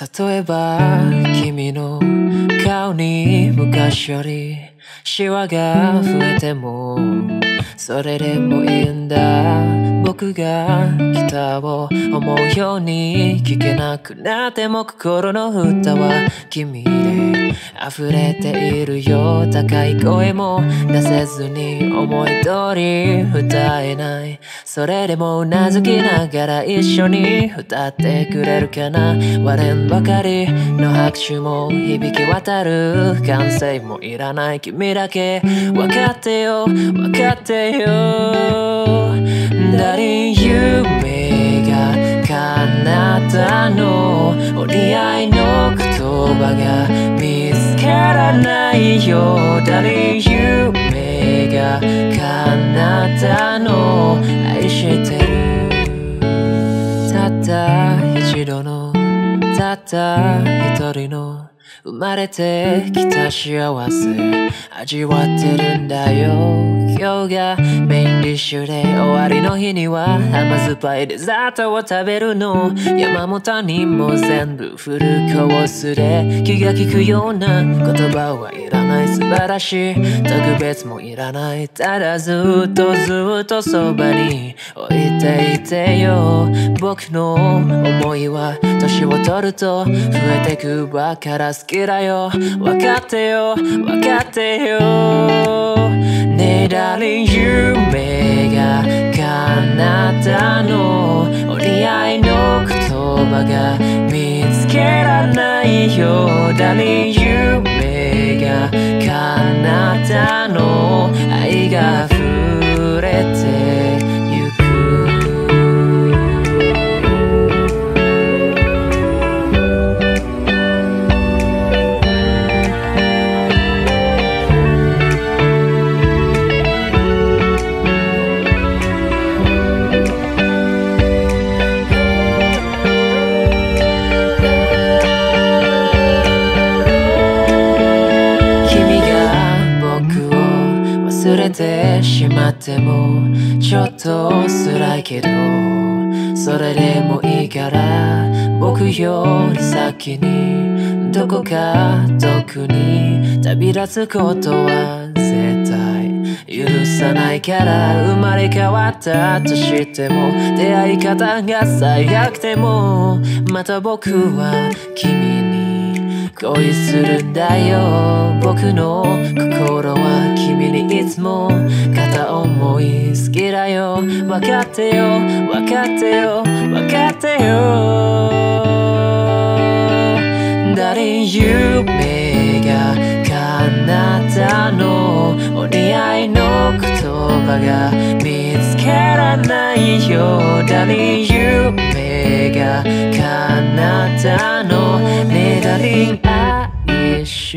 例えば君の顔に昔よりシワが増えてもそれでもいいんだ僕がギターを思うように聴けなくなっても心の歌は君で溢れているよ高い声も出せずに思い通り歌えないそれでもうなずきながら一緒に歌ってくれるかな割れんばかりの拍手も響き渡る歓声もいらない君だけ分かってよ分かってよ。誰夢が叶ったの？折り合いの言葉が見つからないよ。誰夢が叶ったの？愛してる。たった一度のたった一人の生まれてきた幸せ。味わってるんだよ。今日がメインディッシュで終わりの日には甘酸っぱいデザートを食べるの。山も谷も全部フルコースで気が利くような言葉はいらない。素晴らしい。特別もいらない。ただずっとずっとそばに。置いていてよ。僕の思いは年を取ると増えてくばから好きだよ。分かってよ。分かってよ。ねえ誰夢が叶ったの。折り合いの言葉が見つけられないよ誰夢が叶ったの。愛が溢てしまってもちょっと辛いけどそれでもいいから僕より先にどこか遠くに旅立つことは絶対許さないから生まれ変わったとしても出会い方が最悪でもまた僕は君に恋するんだよ。僕の心は君にいつも片思い好きだよ。分かってよ。分かってよ。分かってよ。誰夢が叶ったの？折り合いの言葉が見つけられないよ誰夢が叶ったの？ね。え誰愛し